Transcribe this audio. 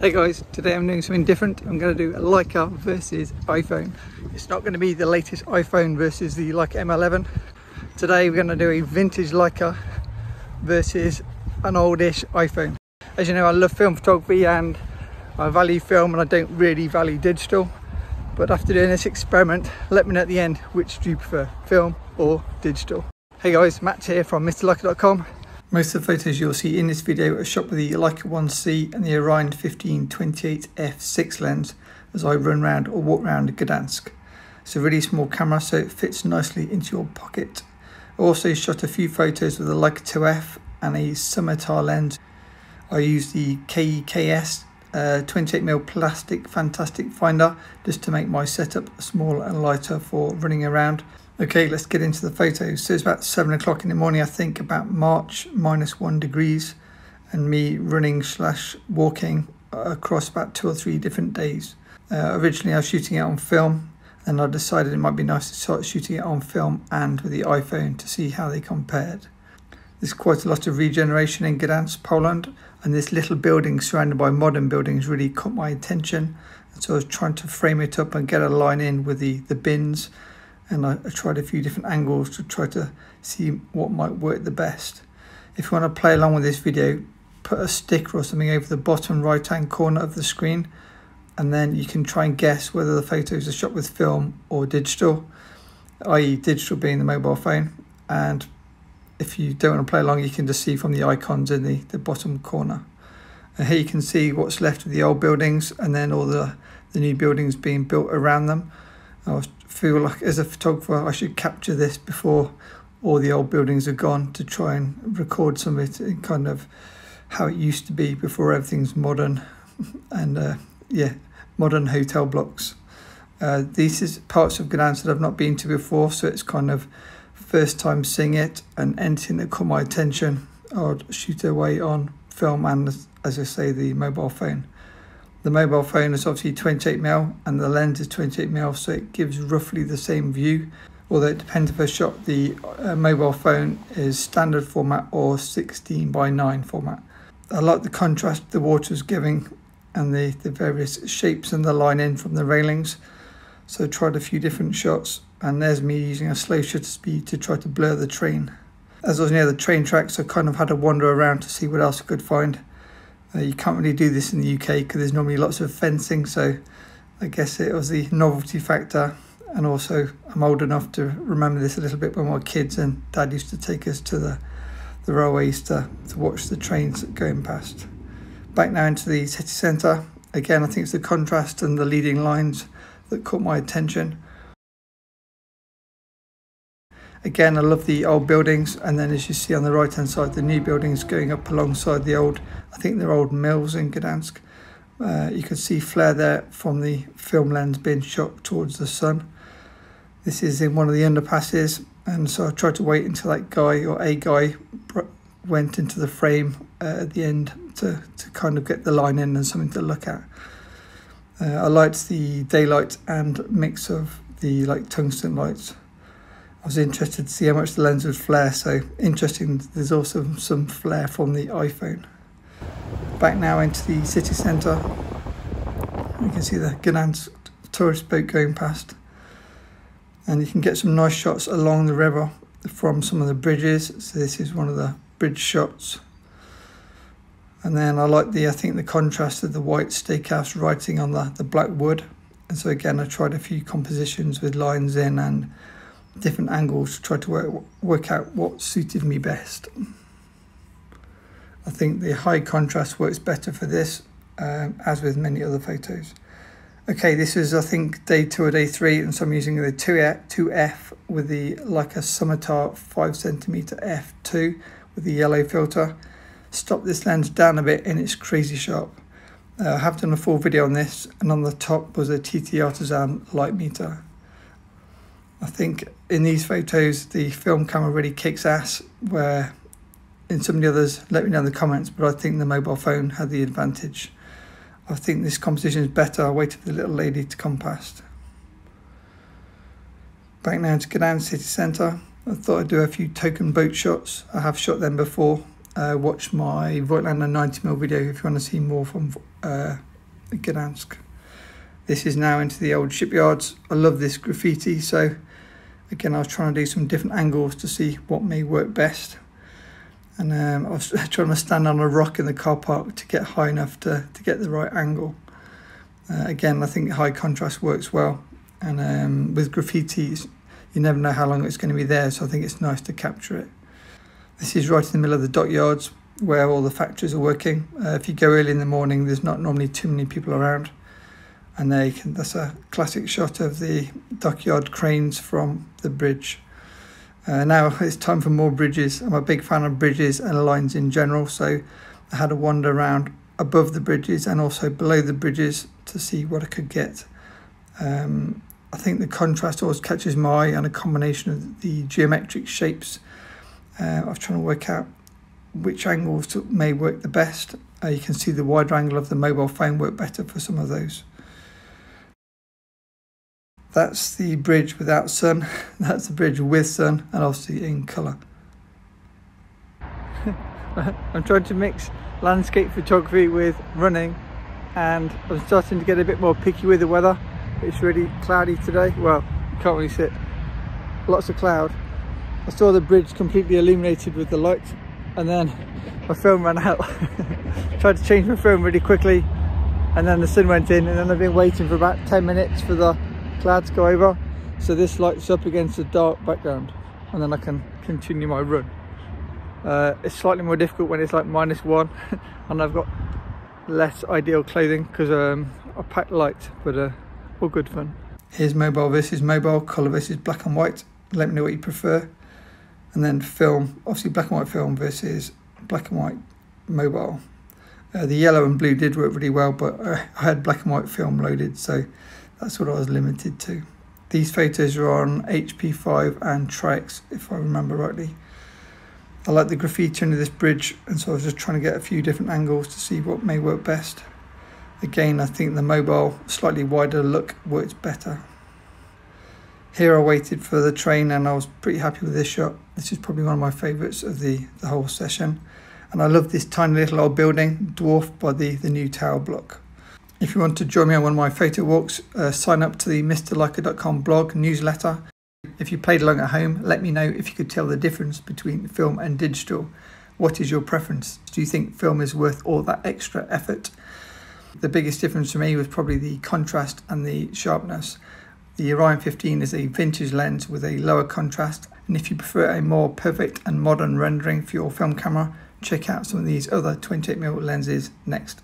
Hey guys, today I'm doing something different. I'm going to do a Leica versus iPhone. It's not going to be the latest iPhone versus the Leica M11. Today we're going to do a vintage Leica versus an oldish iPhone. As you know, I love film photography and I value film and I don't really value digital. But after doing this experiment, let me know at the end which do you prefer, film or digital. Hey guys, Matt here from MrLeica.com most of the photos you'll see in this video are shot with the Leica 1C and the Orion 15-28 f6 lens as I run around or walk around Gdansk. It's a really small camera so it fits nicely into your pocket. I also shot a few photos with a Leica 2F and a Summitar lens. I used the KEKS uh, 28mm plastic fantastic finder just to make my setup smaller and lighter for running around. Okay, let's get into the photos. So it's about seven o'clock in the morning, I think, about March, minus one degrees, and me running slash walking across about two or three different days. Uh, originally, I was shooting it on film, and I decided it might be nice to start shooting it on film and with the iPhone to see how they compared. There's quite a lot of regeneration in Gdansk, Poland, and this little building surrounded by modern buildings really caught my attention. And so I was trying to frame it up and get a line in with the, the bins and I, I, tried a few different angles to try to see what might work the best. If you want to play along with this video, put a sticker or something over the bottom right hand corner of the screen and then you can try and guess whether the photos are shot with film or digital, i.e. digital being the mobile phone. And if you don't want to play along, you can just see from the icons in the, the bottom corner. And here you can see what's left of the old buildings and then all the, the new buildings being built around them. I feel like as a photographer I should capture this before all the old buildings are gone to try and record some of it in kind of how it used to be before everything's modern. And uh, yeah modern hotel blocks. Uh, these is parts of Gdansk that I've not been to before so it's kind of first time seeing it and anything that caught my attention I'd shoot away on film and as I say the mobile phone the mobile phone is obviously 28mm and the lens is 28mm, so it gives roughly the same view. Although it depends if I shot the uh, mobile phone is standard format or 16 by 9 format. I like the contrast the water is giving and the, the various shapes and the line in from the railings. So I tried a few different shots and there's me using a slow shutter speed to try to blur the train. As I was near the train tracks I kind of had to wander around to see what else I could find. Uh, you can't really do this in the UK because there's normally lots of fencing, so I guess it was the novelty factor. And also, I'm old enough to remember this a little bit when we were kids, and Dad used to take us to the the railways to, to watch the trains going past. Back now into the city centre. Again, I think it's the contrast and the leading lines that caught my attention. Again, I love the old buildings, and then as you see on the right hand side, the new buildings going up alongside the old, I think they're old mills in Gdansk. Uh, you can see flare there from the film lens being shot towards the sun. This is in one of the underpasses, and so I tried to wait until that guy or a guy went into the frame uh, at the end to, to kind of get the line in and something to look at. Uh, I liked the daylight and mix of the like tungsten lights. I was interested to see how much the lens would flare, so interesting, there's also some flare from the iPhone. Back now into the city centre, you can see the Gdansk tourist boat going past and you can get some nice shots along the river from some of the bridges, so this is one of the bridge shots. And then I like the, I think the contrast of the white steakhouse writing on the, the black wood. And so again, I tried a few compositions with lines in and different angles to try to work, work out what suited me best. I think the high contrast works better for this, um, as with many other photos. Okay, this is I think day two or day three, and so I'm using the 2F, 2F with the Leica Summitar 5cm f2 with the yellow filter. Stop this lens down a bit and it's crazy sharp. Uh, I have done a full video on this, and on the top was a TT Artisan light meter. I think in these photos the film camera really kicks ass where in some of the others let me know in the comments but I think the mobile phone had the advantage. I think this composition is better. I waited for the little lady to come past. Back now to Gdansk city centre. I thought I'd do a few token boat shots. I have shot them before uh, watch my Voigtlander 90mm video if you want to see more from uh, Gdansk. This is now into the old shipyards. I love this graffiti, so again I was trying to do some different angles to see what may work best. And um, I was trying to stand on a rock in the car park to get high enough to, to get the right angle. Uh, again, I think high contrast works well. And um, with graffitis, you never know how long it's going to be there, so I think it's nice to capture it. This is right in the middle of the dockyards where all the factories are working. Uh, if you go early in the morning, there's not normally too many people around. And there can, that's a classic shot of the dockyard cranes from the bridge. Uh, now it's time for more bridges. I'm a big fan of bridges and lines in general, so I had to wander around above the bridges and also below the bridges to see what I could get. Um, I think the contrast always catches my eye and a combination of the geometric shapes uh, I was trying to work out which angles may work the best. Uh, you can see the wider angle of the mobile phone work better for some of those. That's the bridge without sun, that's the bridge with sun and obviously in colour. I'm trying to mix landscape photography with running and I'm starting to get a bit more picky with the weather. It's really cloudy today. Well, you can't really see it. Lots of cloud I saw the bridge completely illuminated with the light and then my phone ran out. Tried to change my phone really quickly and then the sun went in and then I've been waiting for about 10 minutes for the cloud to go over. So this lights up against the dark background and then I can continue my run. Uh, it's slightly more difficult when it's like minus one and I've got less ideal clothing because um, I packed light, but uh, all good fun. Here's mobile versus mobile, colour versus black and white. Let me know what you prefer and then film, obviously black and white film versus black and white mobile. Uh, the yellow and blue did work really well, but uh, I had black and white film loaded, so that's what I was limited to. These photos are on HP5 and Tri-X, if I remember rightly. I like the graffiti under this bridge, and so I was just trying to get a few different angles to see what may work best. Again, I think the mobile, slightly wider look works better. Here I waited for the train and I was pretty happy with this shot. This is probably one of my favourites of the, the whole session. And I love this tiny little old building, dwarfed by the, the new tower block. If you want to join me on one of my photo walks, uh, sign up to the mrleica.com blog newsletter. If you played along at home, let me know if you could tell the difference between film and digital. What is your preference? Do you think film is worth all that extra effort? The biggest difference for me was probably the contrast and the sharpness. The Orion 15 is a vintage lens with a lower contrast and if you prefer a more perfect and modern rendering for your film camera, check out some of these other 28mm lenses next.